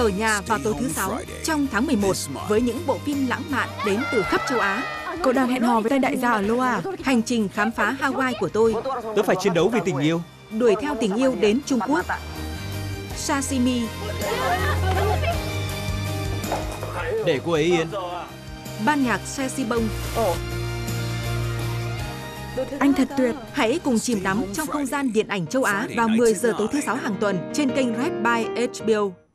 ở nhà vào tối thứ sáu trong tháng 11 với những bộ phim lãng mạn đến từ khắp châu Á. Cậu đang hẹn hò với tay đại gia ở Loa. Hành trình khám phá Hawaii của tôi, Tôi phải chiến đấu vì tình yêu. đuổi theo tình yêu đến Trung Quốc. Sashimi, Để cô ấy yên. ban nhạc Sesibong. Anh thật tuyệt. Hãy cùng chìm đắm trong không gian điện ảnh châu Á vào 10 giờ tối thứ sáu hàng tuần trên kênh Red by HBO.